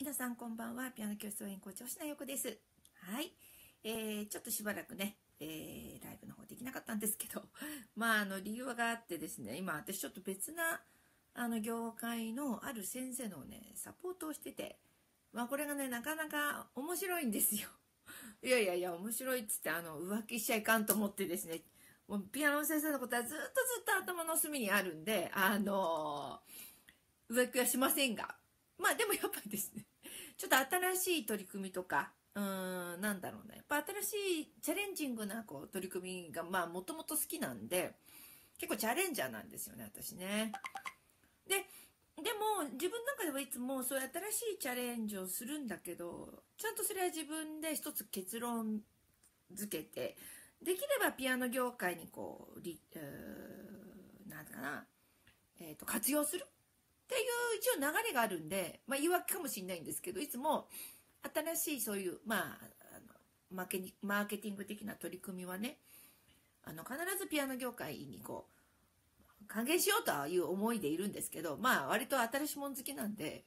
皆さんこんばんは。ピアノ教室応援校長、しなよこです。はい。えー、ちょっとしばらくね、えー、ライブの方できなかったんですけど、まあ、あの、理由があってですね、今私ちょっと別な、あの、業界のある先生のね、サポートをしてて、まあ、これがね、なかなか面白いんですよ。いやいやいや、面白いっつって、あの、浮気しちゃいかんと思ってですね、もうピアノの先生のことはずっとずっと頭の隅にあるんで、あのー、浮気はしませんが、まあでもやっぱりですね、ちょっと新しい取り組みとか、うーん、なんだろうね。やっぱ新しいチャレンジングなこう取り組みが、まあもともと好きなんで、結構チャレンジャーなんですよね、私ね。で、でも自分の中ではいつもそういう新しいチャレンジをするんだけど、ちゃんとそれは自分で一つ結論付けて、できればピアノ業界にこう、りえー、なんかな、えっ、ー、と、活用するっていう一応流れがあるんで、まあ、言い訳かもしれないんですけどいつも新しいそういう、まあ、あのマーケマーケティング的な取り組みはねあの必ずピアノ業界にこう還元しようという思いでいるんですけどまあ割と新しいもん好きなんで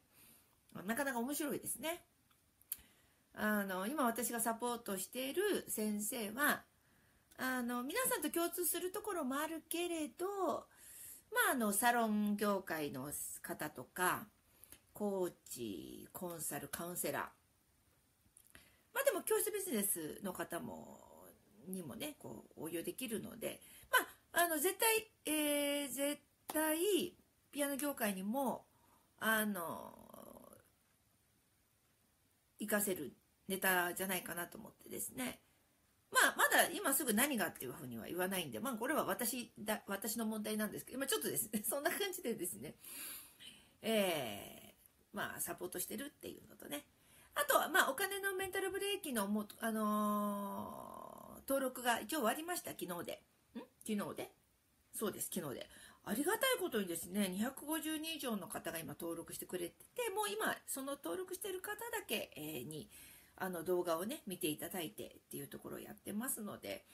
なかなか面白いですね。あの今私がサポートしている先生はあの皆さんと共通するところもあるけれどまあ、あの、サロン業界の方とか、コーチ、コンサル、カウンセラー。まあでも教室ビジネスの方も、にもね、こう、応用できるので、まあ、あの、絶対、えー、絶対、ピアノ業界にも、あの、活かせるネタじゃないかなと思ってですね。まあ、まだ今すぐ何がっていうふうには言わないんで、まあ、これは私だ、私の問題なんですけど、今ちょっとですね、そんな感じでですね、えー、まあ、サポートしてるっていうのとね、あとは、まあ、お金のメンタルブレーキのも、あのー、登録が一応終わりました、昨日で。ん？昨日で？そうです、昨日で。ありがたいことにですね、250人以上の方が今登録してくれてて、もう今、その登録してる方だけに、あの動画をね、見ていただいてっていうところをやってますので、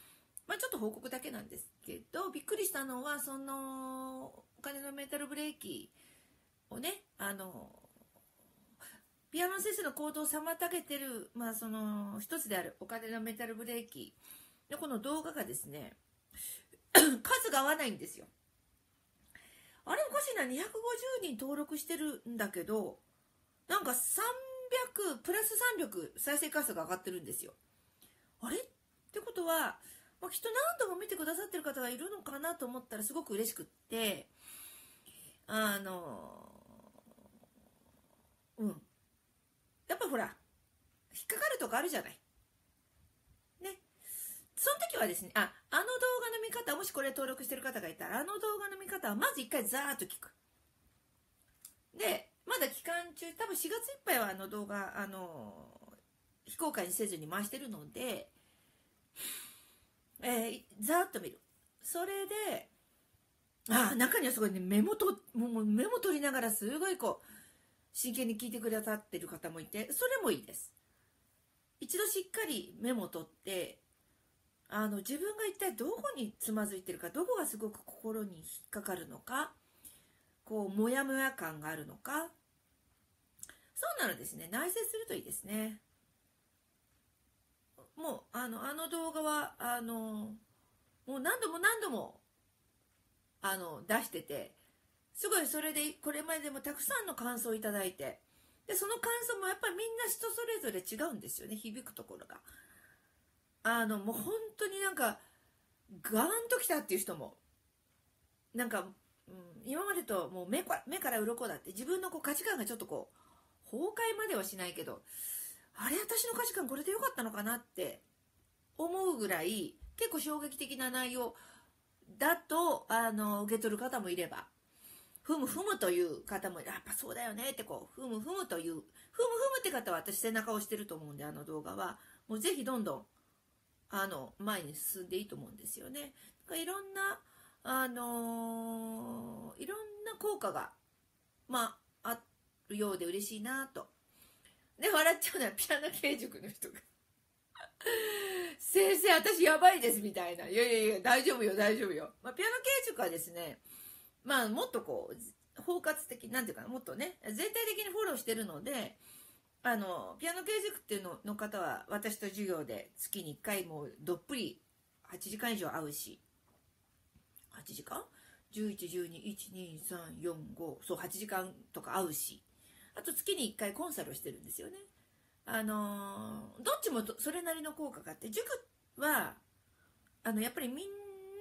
まあ、ちょっと報告だけなんですけど、びっくりしたのは、その、お金のメタルブレーキをね、あの、ピアノ先生の行動を妨げてる、まあ、その、一つであるお金のメタルブレーキのこの動画がですね、数が合わないんですよ。あれおかしいな、250人登録してるんだけど、なんか3 300プラス300再生回数が上がってるんですよ。あれ？ってことは、まあ、きっと何度も見てくださってる方がいるのかなと思ったらすごく嬉しくって、あの、うん。やっぱほら、引っかかるとこあるじゃない。ね。その時はですね、あ、あの動画の見方、もしこれ登録してる方がいたら、あの動画の見方はまず一回ザーッと聞く。で、まだ期間中、多分4月いっぱいはあの動画、あの、非公開にせずに回してるので、えー、ざーっと見る。それで、ああ中にはすごいね、メモと、もうメモ取りながらすごいこう、真剣に聞いてくださってる方もいて、それもいいです。一度しっかりメモ取って、あの、自分が一体どこにつまずいてるか、どこがすごく心に引っかかるのか、こう、もやもや感があるのか、そうならですね、内省するといいですね。もう、あの、あの動画は、あの、もう何度も何度も、あの、出してて、すごいそれで、これまでもたくさんの感想をいただいて、で、その感想もやっぱりみんな人それぞれ違うんですよね、響くところが。あの、もう本当になんか、ガーンときたっていう人も、なんか、うん、今までともう目目から鱗だって自分のこう価値観がちょっとこう崩壊まではしないけどあれ私の価値観これでよかったのかなって思うぐらい結構衝撃的な内容だとあの受け取る方もいればふむふむという方もやっぱそうだよねってこうふむふむというふむふむって方は私背中を押してると思うんであの動画はもうぜひどんどんあの前に進んでいいと思うんですよね。いろんなあのー、いろんな効果が、まあ、あるようで嬉しいなと。で、笑っちゃうのはピアノ継塾の人が 先生、私やばいです、みたいな。いやいやいや、大丈夫よ、大丈夫よ。まあ、ピアノ継塾はですね、まあ、もっとこう、包括的、なんていうかな、もっとね、全体的にフォローしてるので、あのピアノ系塾っていうのの方は私と授業で月に1回もうどっぷり8時間以上会うし8時間 ?11,12,1,2,3,4,5 そう8時間とか会うし。あと月に1回コンサルをしてるんですよね。あのどっちもそれなりの効果があって塾はあのやっぱりみん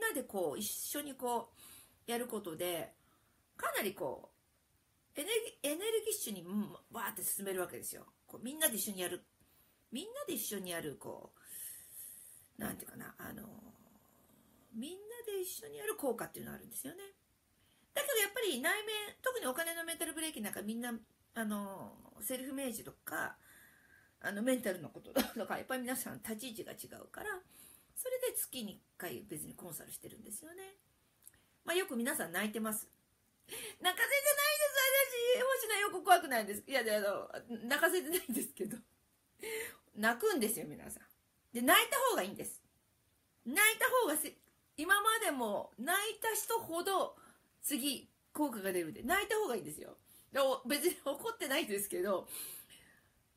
なでこう一緒にこうやることでかなりこうエネエネルギッシュにわーって進めるわけですよ。こうみんなで一緒にやる。みんなで一緒にやるこうなんていうかなあのみんなで一緒にやる効果っていうのがあるんですよね。だけどやっぱり内面特にお金のメンタルブレーキなんかみんなあのセルフメージとかあのメンタルのこととかやっぱり皆さん立ち位置が違うからそれで月に1回別にコンサルしてるんですよね。まあ、よく皆さん泣いてます。泣かせてないです私。星名よく怖くないです。いやあの泣かせてないんですけど。泣くんですよ皆さん。で泣いた方がいいんです。泣いた方が今までも泣いた人ほど次効果が出るんで泣いた方がいいんですよ別に 怒ってないんですけど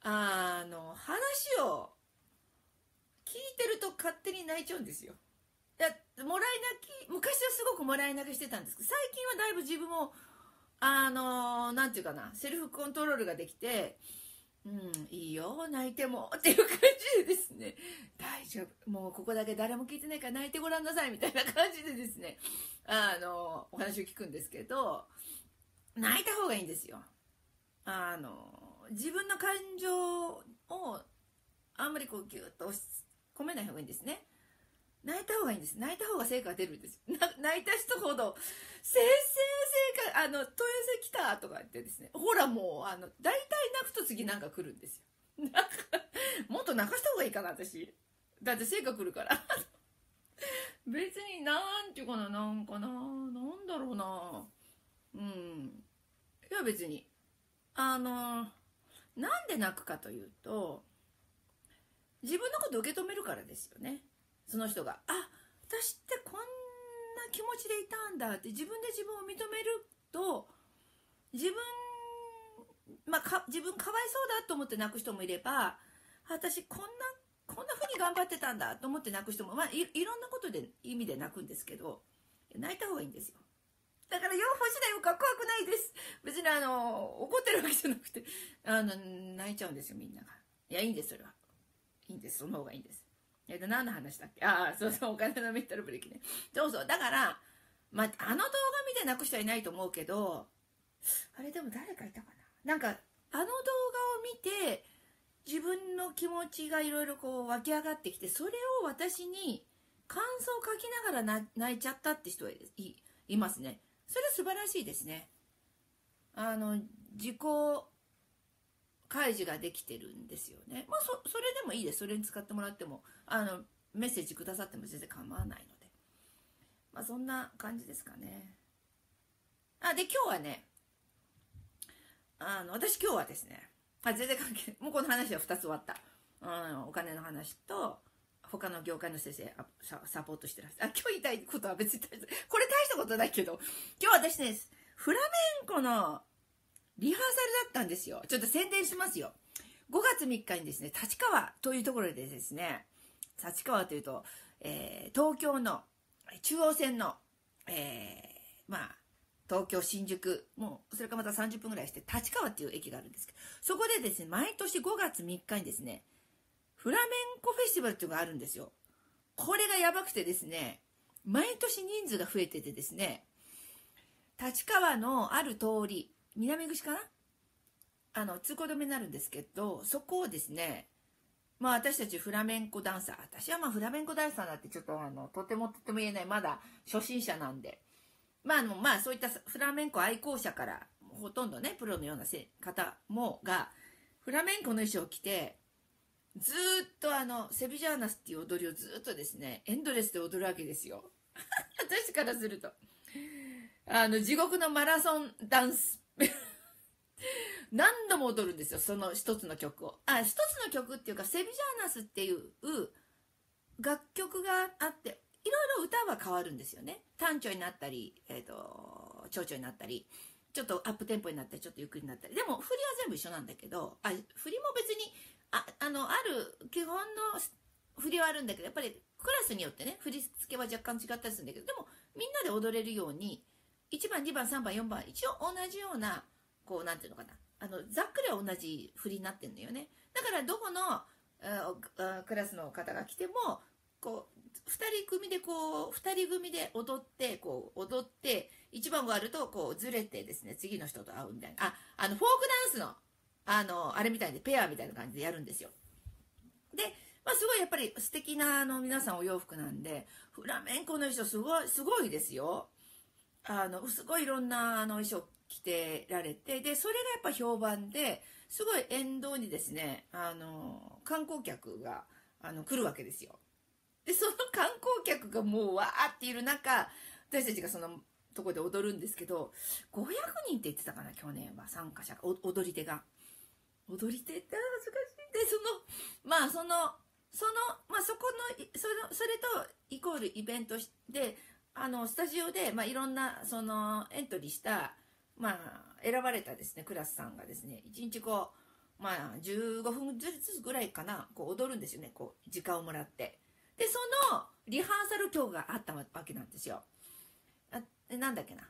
あの話を聞いてると勝手に泣いちゃうんですよ。だもらい泣き昔はすごくもらい泣きしてたんですけど最近はだいぶ自分もあの何て言うかなセルフコントロールができてうんいいよ泣いてもっていう感じでですね丈夫もうここだけ誰も聞いてないから泣いてごらんなさいみたいな感じでですねあのお話を聞くんですけど泣いた方がいいんですよあの自分の感情をあんまりこうギュッと押し込めない方がいいんですね。泣いた方がいいんです。泣いた方が成果が出るんですよ。泣いた人ほど、先生成果、あの、問い合わせ来たとか言ってですね、ほらもう、あの、大体泣くと次なんか来るんですよ。なんか、もっと泣かした方がいいかな、私。だって成果来るから。別になんていうかな、なんかな、なんだろうな。うん。いや別に。あの、なんで泣くかというと、自分のこと受け止めるからですよねその人があ私ってこんな気持ちでいたんだって自分で自分を認めると自分まあか自分かわいそうだと思って泣く人もいれば私こんなこんな風に頑張ってたんだと思って泣く人も、まあ、いろんなことで意味で泣くんですけど泣いた方がいいんですよだから「よ星だよかっこよくないです」別にあの怒ってるわけじゃなくてあの泣いちゃうんですよみんながいやいいんですそれはいいんです。その方がいいんです。えっと、何の話だっけ？ああ、そうそう、お金のメンタルブレーキね。そうそう。だから、まあ、あの動画見て泣く人はいないと思うけど、あれでも誰かいたかな？なんか、あの動画を見て、自分の気持ちがいろいろこう湧き上がってきて、それを私に感想を書きながら泣いちゃったって人はいますね。それは素晴らしいですね。あの、自己開示ができてるんですよね。まあそ、それでもいいです。それに使ってもらっても、あの、メッセージくださっても全然構わないので。まあそんな感じですかね。あ、で、今日はね、あの、私今日はですね、あ全然関係。もうこの話は2つ終わった。うん、お金の話と、他の業界の先生サポートしてらっしゃる。あ、今日言いたいことは別に大これ大したことないけど、今日私ね、フラメンコのリハーサルだったんですよ。ちょっと宣伝しますよ。5月3日にですね、立川というところでですね、立川というと、えー、東京の中央線の、えー、まあ、東京新宿、もう、それからまた30分ぐらいして、立川っていう駅があるんですけど、そこでですね、毎年5月3日にですね、フラメンコフェスティバルっていうのがあるんですよ。これがやばくてですね、毎年人数が増えててですね、立川のある通り、南口かな？あの通行止めになるんですけどそこをですねまあ私たちフラメンコダンサー私はまあフラメンコダンサーだってちょっとあのとてもとても言えないまだ初心者なんでまああのまあそういったフラメンコ愛好者からほとんどねプロのような方もがフラメンコの衣装を着てずっとあのセビジャーナスっていう踊りをずっとですねエンドレスで踊るわけですよ。私からするとあの地獄のマラソンダンス。何度も踊るんですよその一つの曲を。あ一つの曲っていうかセビジャーナスっていう楽曲があっていろいろ歌は変わるんですよね。短調になったり、えーと、長調になったりちょっとアップテンポになったりちょっとゆっくりになったり。でも振りは全部一緒なんだけどあ振りも別にああのある基本の振りはあるんだけどやっぱりクラスによってね振り付けは若干違ったりするんだけどでもみんなで踊れるように1番2番3番4番一応同じようなこうなんていうのかな。あのざっくりは同じ振りになってんだよね。だからどこのクラスの方が来てもこう人組でこう2人組で踊ってこう踊って1番があるとこうずれてですね次の人と会うみたいな。ああのフォークダンスのあのあれみたいでペアみたいな感じでやるんですよ。でまあ、すごいやっぱり素敵なあの皆さんお洋服なんでフラメンコの衣装すごいすごいですよ。あのすごいいろんなあの衣装着てられてでそれがやっぱ評判ですごい沿道にですねあの観光客があの来るわけですよ。でその観光客がもうわーっている中私たちがそのとこで踊るんですけど500人って言ってたかな去年は参加者が。踊り手が。踊り手って恥ずかしい。でそのまあそのその、まあ、そこのそのそれとイコールイベントであのスタジオで、まあ、いろんなそのエントリーした、まあ、選ばれたですねクラスさんがですね一日こう、まあ、15分ずつぐらいかなこう踊るんですよねこう時間をもらって。でそのリハーサル今日があったわけなんですよ。あなんだっけな。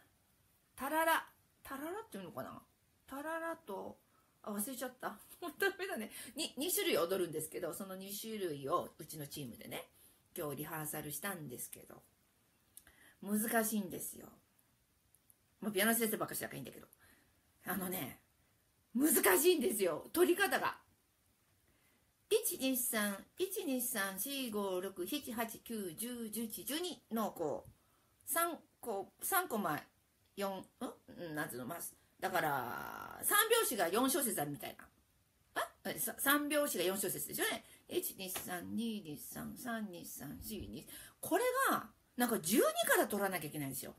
タララ。タララっていうのかな。タララとあ忘れちゃった。もうダメだね。2, 2種類踊るんですけどその2種類をうちのチームでね今日リハーサルしたんですけど。難しいんですよ。もうピアノ先生ばっかしだからいいんだけど。あのね難しいんですよ。取り方が。123-123-456-789-10-11-12のこう3個3コマ4うんなんつうのまあだから3拍子が4小節あるみたいなあ3拍子が4小節でしょね。123-223-323-4-2これがなんか12から取らなきゃいけないんですよ。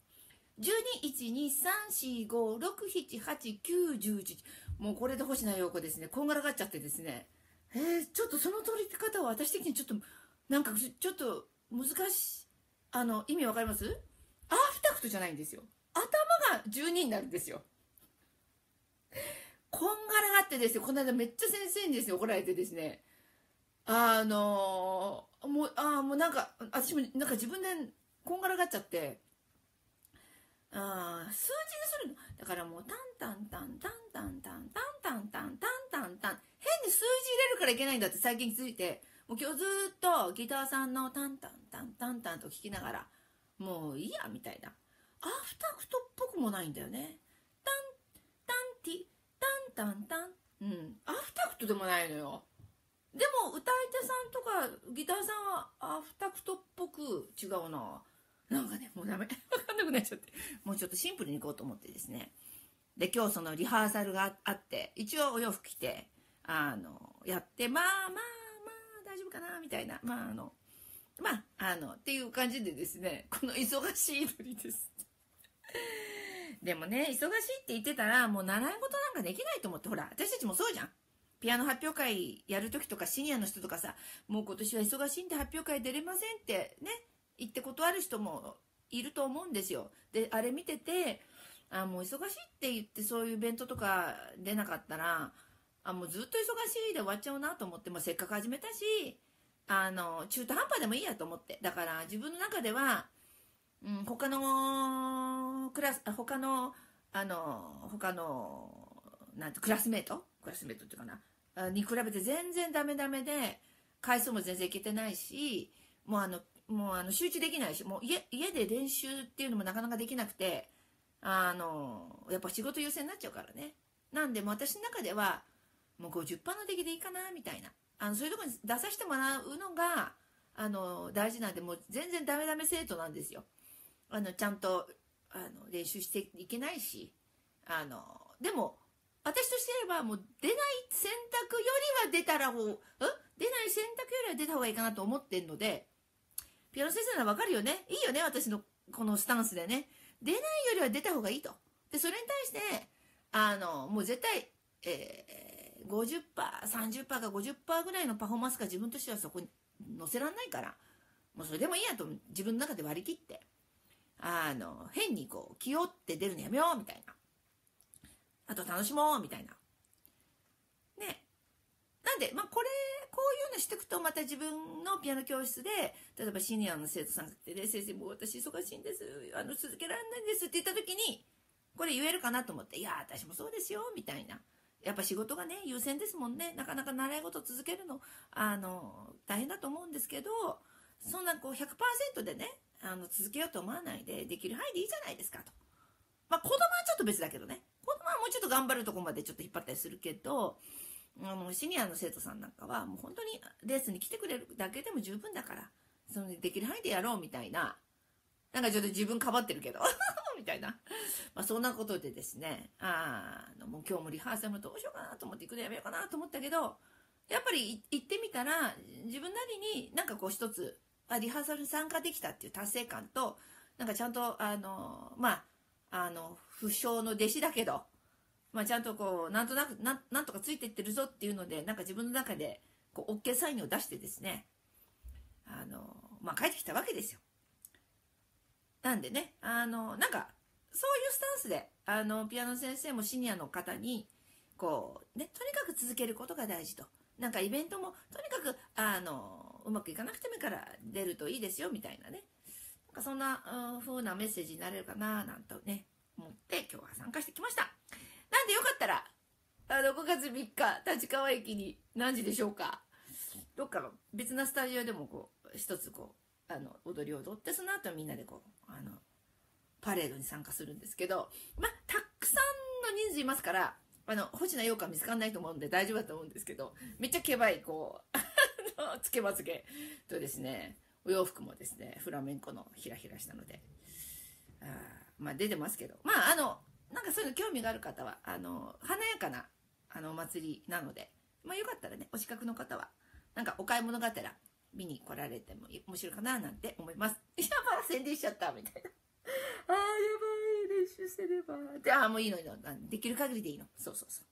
12-1-2-3-4-5-6-7-8-9-10-11もうこれで星名陽子ですね。こんがらがっちゃってですね。えー、ちょっとその取り方は私的にちょっとなんかちょっと難しいあの意味わかります？アーフタクトじゃないんですよ。頭が12になるんですよ。こんがらがってですよ。この間めっちゃ先生にですね怒られてですね。あのー、もうあもうなんか私もなんか自分でこんがらがっちゃって。あ数字にするの。だからもうタンタンタンタンタンタンタンタンタンタンタンタン。変に数字入れるからいけないんだって最近気づいて。もう今日ずっとギターさんのタンタンタンタンタンと聞きながらもういいやみたいな。アフタクトっぽくもないんだよね。タンタンティタンタンタン。うん。アフタクトでもないのよ。でも歌い手さんとかギターさんはアフタクトっぽく違うな。なんかねもうダメ。分かんなくなっちゃって。もうちょっとシンプルにいこうと思ってですね。で今日そのリハーサルがあって一応お洋服着てあのやってまあまあまあ大丈夫かなみたいな。まああのまああのっていう感じでですねこの忙しい振りです。でもね忙しいって言ってたらもう習い事なんかできないと思ってほら私たちもそうじゃん。ピアノ発表会やる時とかシニアの人とかさもう今年は忙しいんで発表会出れませんってね言って断る人もいると思うんですよ。で、あれ見てて、あ、もう忙しいって言ってそういうイベントとか出なかったら、あ、もうずっと忙しいで終わっちゃうなと思って、もせっかく始めたし、あの、中途半端でもいいやと思って。だから自分の中では、うん、他のクラス、他の、あの、他の、なんて、クラスメート？クラスメートっていうかな、に比べて全然ダメダメで、回数も全然いけてないし、もうあの、もうあの集中できないしもう家家で練習っていうのもなかなかできなくてあのやっぱ仕事優先になっちゃうからね。なんで私の中ではもう50%の出来でいいかなみたいな。あのそういうとこに出させてもらうのがあの大事なんでもう全然ダメダメ生徒なんですよ。あのちゃんとあの練習していけないしあのでも私としてればもう出ない選択よりは出たらほう出ない選択よりは出た方がいいかなと思ってんのでピアノ先生ならわかるよね。いいよね私のこのスタンスでね。出ないよりは出た方がいいと。でそれに対してあのもう絶対、えー、50%30% か50%ぐらいのパフォーマンスが自分としてはそこに載せらんないからもうそれでもいいやと自分の中で割り切ってあの変にこう気負って出るのやめようみたいなあと楽しもうみたいな。ね。なんで、まあ、これ、こういうのしていくと、また自分のピアノ教室で、例えばシニアの生徒さんが来てね、先生もう私忙しいんです。あの、続けられないんですって言った時に、これ言えるかなと思って、いや、私もそうですよ、みたいな。やっぱ仕事がね、優先ですもんね。なかなか習い事続けるの、あの、大変だと思うんですけど、そんなこう100%でね、あの、続けようと思わないで、できる範囲でいいじゃないですかと。まあ、子供はちょっと別だけどね。子供はもうちょっと頑張るとこまでちょっと引っ張ったりするけど、あの、シニアの生徒さんなんかは、もう本当にレースに来てくれるだけでも十分だから、そのできる範囲でやろうみたいな、なんかちょっと自分かばってるけど みたいな。まあそんなことでですね、あの、もう今日もリハーサルもどうしようかなと思って行くのやめようかなと思ったけど、やっぱり行ってみたら、自分なりになんかこう一つ、あリハーサルに参加できたっていう達成感と、なんかちゃんと、あの、まあ、あの、不詳の弟子だけど、まあ、ちゃんとこう、なんとなく、ななんとかついていってるぞっていうので、なんか自分の中で、こう、OK サインを出してですね、あの、まあ、帰ってきたわけですよ。なんでね、あの、なんか、そういうスタンスで、あの、ピアノ先生もシニアの方に、こう、ね、とにかく続けることが大事と。なんかイベントも、とにかく、あの、うまくいかなくてもいいから出るといいですよ、みたいなね。なんかそんな、うん、風なメッセージになれるかな、なんとね、思って今日は参加してきました。なんでよかったら、あの、5月3日、立川駅に何時でしょうか。どっかの別なスタジオでもこう、一つこう、あの、踊りを踊って、その後みんなでこう、あの、パレードに参加するんですけど、まあ、たくさんの人数いますから、あの、星名洋館見つかんないと思うんで大丈夫だと思うんですけど、めっちゃけばい、こう、つけまつげとですね、お洋服もですね、フラメンコのひらひらしたので、あまあ出てますけど、まああの、なんかそういうの興味がある方は、あの、華やかな、あの、お祭りなので、まあよかったらね、お近くの方は、なんかお買い物がてら見に来られても面白いかななんて思います。やばい、宣伝しちゃった、みたいな。ああ、やばい、練習せれば。で、ああ、もういいのいいの。できる限りでいいの。そうそうそう。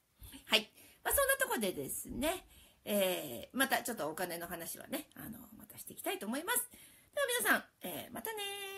はい。まあそんなとこでですね、えー、またちょっとお金の話はね、あの、またしていきたいと思います。では皆さん、えー、またね